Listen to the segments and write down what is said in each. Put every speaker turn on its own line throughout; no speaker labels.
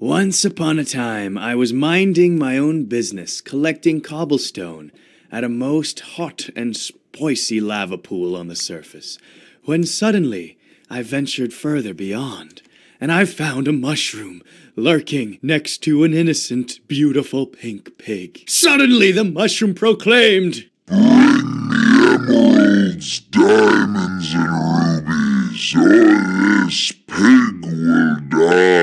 Once upon a time, I was minding my own business, collecting cobblestone at a most hot and spicy lava pool on the surface, when suddenly I ventured further beyond, and I found a mushroom lurking next to an innocent, beautiful pink pig. Suddenly, the mushroom proclaimed, Bring me
Emeralds, diamonds, and rubies, or this pig will die.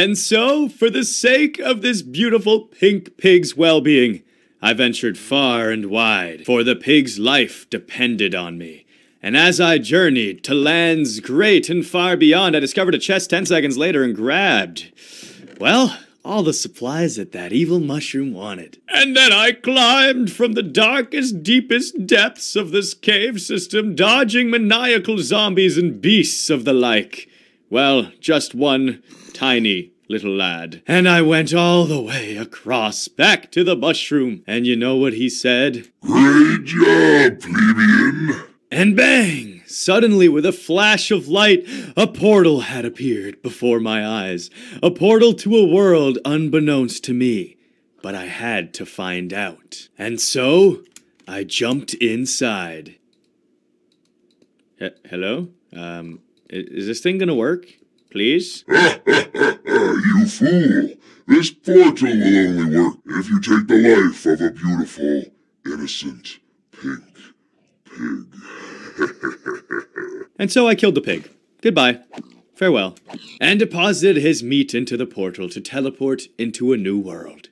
And so, for the sake of this beautiful pink pig's well being, I ventured far and wide, for the pig's life depended on me. And as I journeyed to lands great and far beyond, I discovered a chest 10 seconds later and grabbed, well, all the supplies that that evil mushroom wanted. And then I climbed from the darkest, deepest depths of this cave system, dodging maniacal zombies and beasts of the like. Well, just one tiny little lad. And I went all the way across back to the mushroom. And you know what he said?
Great job, plebeian.
And bang! Suddenly, with a flash of light, a portal had appeared before my eyes. A portal to a world unbeknownst to me. But I had to find out. And so, I jumped inside. H- hello? Um, is this thing gonna work? Please?
you fool. This portal will only work if you take the life of a beautiful, innocent, pink pig.
And so I killed the pig. Goodbye. Farewell. And deposited his meat into the portal to teleport into a new world.